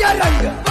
राजा रंग